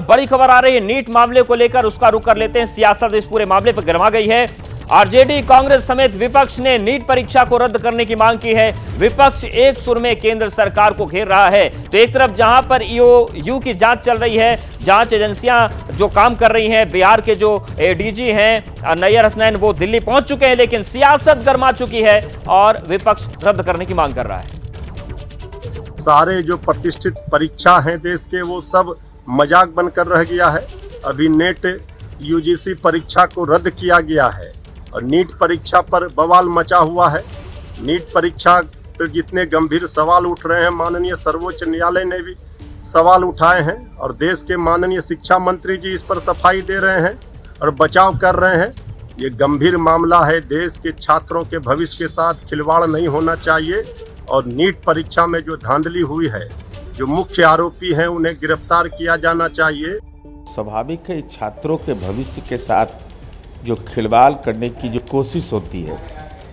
बड़ी खबर आ रही है, नीट मामले को लेकर उसका रुख कर लेते हैं। सियासत इस पूरे मामले पर गर्मा गई है। आरजेडी, कांग्रेस समेत विपक्ष ने नीट परीक्षा को रद्द करने की मांग की है। विपक्ष एक सुर में केंद्र सरकार को घेर रहा है। तो एक तरफ़ जहाँ पर ईओ, यू की जाँच चल रही है, जाँच एजेंसियाँ जो काम कर रही हैं, बिहार के जो एडीजी हैं, नैयर हसनैन, वो दिल्ली पहुँच चुके हैं, लेकिन सियासत गर्मा चुकी है और विपक्ष रद्द करने की मांग कर रहा है। सारे जो प्रतिष्ठित परीक्षा हैं देश के, वो सब मज़ाक बनकर रह गया है। अभी नेट यूजीसी परीक्षा को रद्द किया गया है और नीट परीक्षा पर बवाल मचा हुआ है। नीट परीक्षा पर जितने गंभीर सवाल उठ रहे हैं, माननीय सर्वोच्च न्यायालय ने भी सवाल उठाए हैं और देश के माननीय शिक्षा मंत्री जी इस पर सफ़ाई दे रहे हैं और बचाव कर रहे हैं। ये गंभीर मामला है। देश के छात्रों के भविष्य के साथ खिलवाड़ नहीं होना चाहिए और नीट परीक्षा में जो धांधली हुई है जो मुख्य आरोपी हैं, उन्हें गिरफ़्तार किया जाना चाहिए। स्वाभाविक है, छात्रों के भविष्य के साथ जो खिलवाड़ करने की जो कोशिश होती है,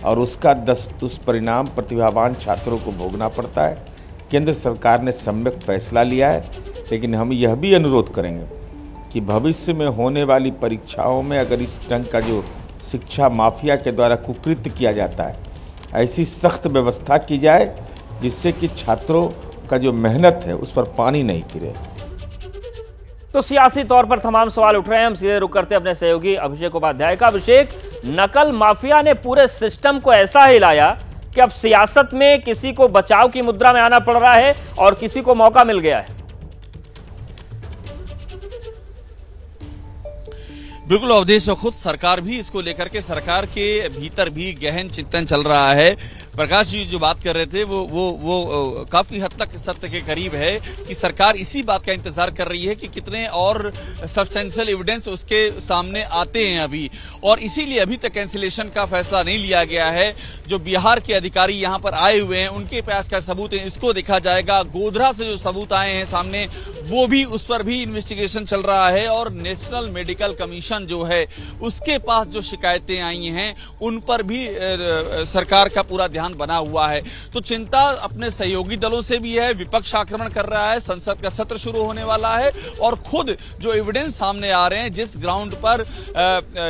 और उसका दुष्परिणाम प्रतिभावान छात्रों को भोगना पड़ता है। केंद्र सरकार ने सम्यक फैसला लिया है, लेकिन हम यह भी अनुरोध करेंगे कि भविष्य में होने वाली परीक्षाओं में अगर इस ढंग का जो शिक्षा माफिया के द्वारा कुकृत्य किया जाता है, ऐसी सख्त व्यवस्था की जाए, जिससे कि छात्रों का जो मेहनत है उस पर पानी नहीं फिरे तो सियासी तौर पर तमाम सवाल उठ रहे हैं। हम सीधे रुक करते अपने सहयोगी अभिषेक उपाध्याय का। अभिषेक नकल माफिया ने पूरे सिस्टम को ऐसा हिलाया कि अब सियासत में किसी को बचाव की मुद्रा में आना पड़ रहा है और किसी को मौका मिल गया है। बिल्कुल अवधेश खुद सरकार भी इसको लेकर के सरकार के भीतर भी गहन चिंतन चल रहा है। प्रकाश जी जो बात कर रहे थे, वो वो वो काफ़ी हद तक सत्य के करीब है कि सरकार इसी बात का इंतज़ार कर रही है कि कितने और सब्सटेंशियल एविडेंस उसके सामने आते हैं अभी। और इसीलिए अभी तक कैंसिलेशन का फैसला नहीं लिया गया है। जो बिहार के अधिकारी यहाँ पर आए हुए हैं, उनके पास क्या सबूत है, इसको देखा जाएगा। गोधरा से जो सबूत आए हैं सामने, वो भी, उस पर भी इन्वेस्टिगेशन चल रहा है। और नेशनल मेडिकल कमीशन जो है, उसके पास जो शिकायतें आई हैं, उन पर भी सरकार का पूरा ध्यान बना हुआ है। तो चिंता अपने सहयोगी दलों से भी है विपक्ष आक्रमण कर रहा है संसद का सत्र शुरू होने वाला है और खुद जो एविडेंस सामने आ रहे हैं जिस ग्राउंड पर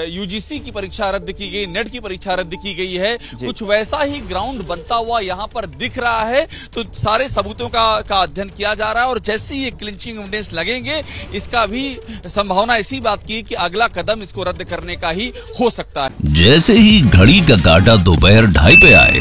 यूजीसी की परीक्षा रद्द की गई नेट की परीक्षा रद्द की गई है। कुछ वैसा ही ग्राउंड बनता हुआ यहाँ पर दिख रहा है। तो सारे सबूतों का, का अध्ययन किया जा रहा है और जैसे ही क्लिंचिंग एविडेंस लगेंगे इसका भी संभावना इसी बात की कि अगला कदम इसको रद्द करने का ही हो सकता है। जैसे ही घड़ी का काटा दोपहर ढाई पे आए